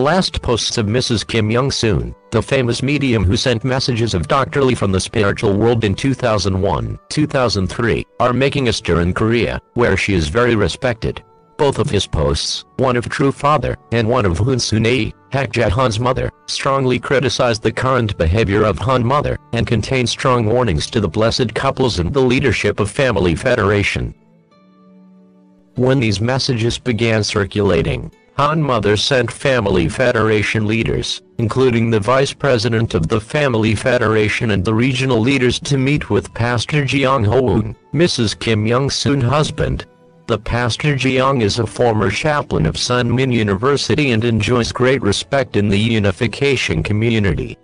The last posts of Mrs. Kim Young-soon, the famous medium who sent messages of Dr. Lee from the spiritual world in 2001-2003, are making a stir in Korea, where she is very respected. Both of his posts, one of True Father, and one of Hoon Soon-ae, Hak Ja Han's mother, strongly criticized the current behavior of Han mother, and contain strong warnings to the blessed couples and the leadership of Family Federation. When these messages began circulating, Han Mother sent Family Federation leaders, including the Vice President of the Family Federation and the regional leaders to meet with Pastor Jeong Hoon, Mrs. Kim Young-soon husband. The Pastor Jeong is a former chaplain of Sun Moon University and enjoys great respect in the unification community.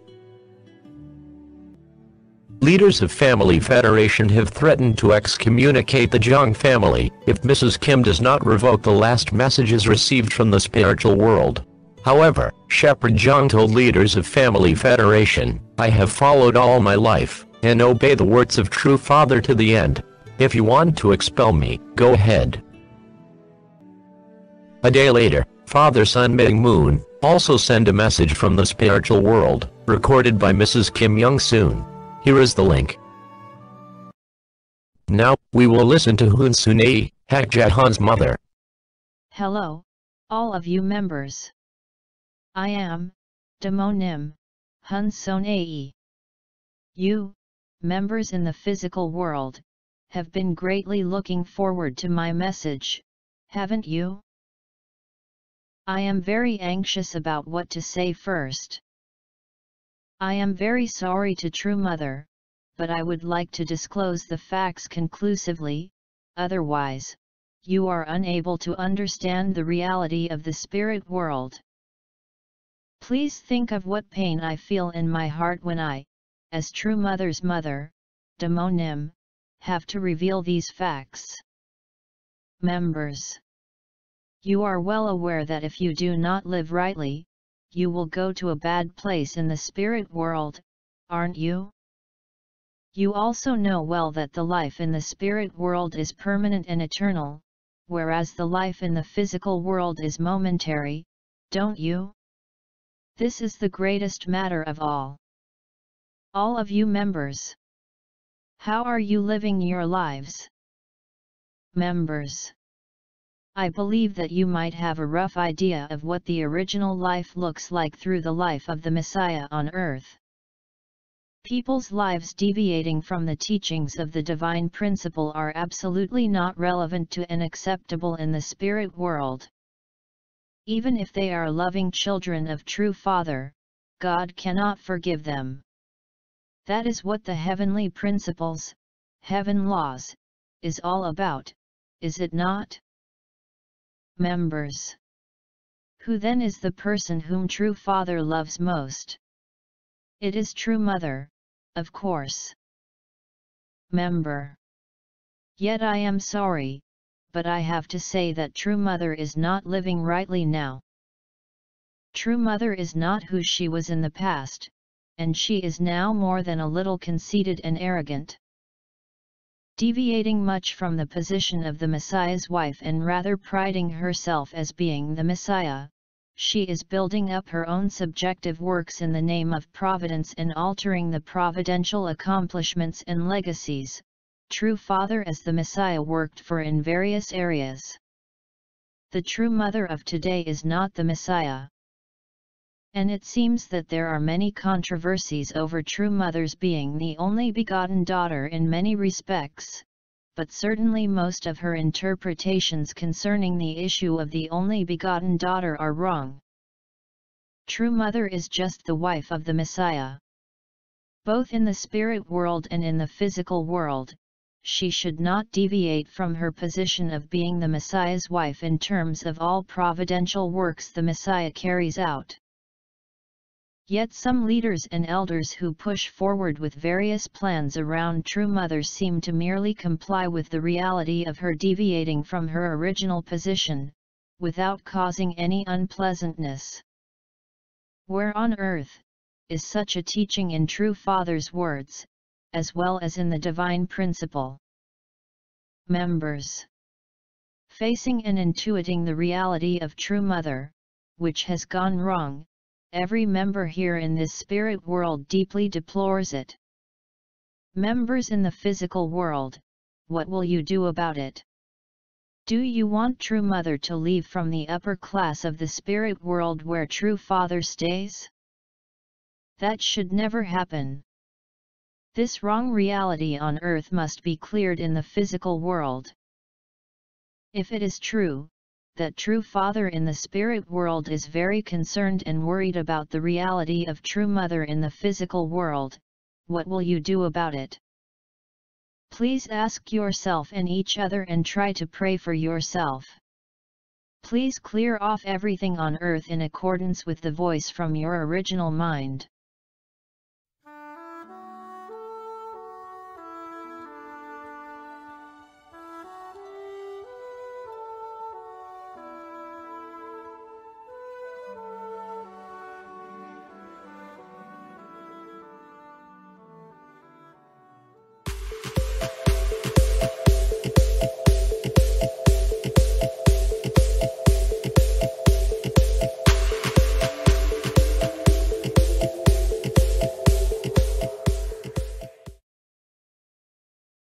Leaders of Family Federation have threatened to excommunicate the Jeong family if Mrs. Kim does not revoke the last messages received from the spiritual world. However, Shepherd Jeong told leaders of Family Federation, I have followed all my life, and obey the words of True Father to the end. If you want to expel me, go ahead. A day later, Father Sun Myung Moon also sent a message from the spiritual world, recorded by Mrs. Kim Young-soon. Here is the link. Now, we will listen to Hoon Soon-ae, Hak Ja Han's mother. Hello, all of you members. I am, Dae Mo Nim, Hoon Soon-ae. You, members in the physical world, have been greatly looking forward to my message, haven't you? I am very anxious about what to say first. I am very sorry to True Mother, but I would like to disclose the facts conclusively, otherwise, you are unable to understand the reality of the spirit world. Please think of what pain I feel in my heart when I, as True Mother's mother, Dae Mo Nim, have to reveal these facts. Members. You are well aware that if you do not live rightly, you will go to a bad place in the spirit world, aren't you? You also know well that the life in the spirit world is permanent and eternal, whereas the life in the physical world is momentary, don't you? This is the greatest matter of all. All of you members. How are you living your lives? Members. I believe that you might have a rough idea of what the original life looks like through the life of the Messiah on earth. People's lives deviating from the teachings of the divine principle are absolutely not relevant to and acceptable in the spirit world. Even if they are loving children of true Father, God cannot forgive them. That is what the heavenly principles, heaven laws, is all about, is it not? Members. Who then is the person whom true father loves most? It is true mother, of course. Member. Yet I am sorry, but I have to say that true mother is not living rightly now. True mother is not who she was in the past, and she is now more than a little conceited and arrogant deviating much from the position of the Messiah's wife and rather priding herself as being the Messiah, she is building up her own subjective works in the name of providence and altering the providential accomplishments and legacies, true Father as the Messiah worked for in various areas. The true mother of today is not the Messiah and it seems that there are many controversies over True Mother's being the only begotten daughter in many respects, but certainly most of her interpretations concerning the issue of the only begotten daughter are wrong. True Mother is just the wife of the Messiah. Both in the spirit world and in the physical world, she should not deviate from her position of being the Messiah's wife in terms of all providential works the Messiah carries out. Yet some leaders and elders who push forward with various plans around True Mother seem to merely comply with the reality of her deviating from her original position, without causing any unpleasantness. Where on earth, is such a teaching in True Father's words, as well as in the divine principle? Members Facing and intuiting the reality of True Mother, which has gone wrong, every member here in this spirit world deeply deplores it. Members in the physical world, what will you do about it? Do you want True Mother to leave from the upper class of the spirit world where True Father stays? That should never happen. This wrong reality on earth must be cleared in the physical world. If it is true, that True Father in the spirit world is very concerned and worried about the reality of True Mother in the physical world, what will you do about it? Please ask yourself and each other and try to pray for yourself. Please clear off everything on earth in accordance with the voice from your original mind.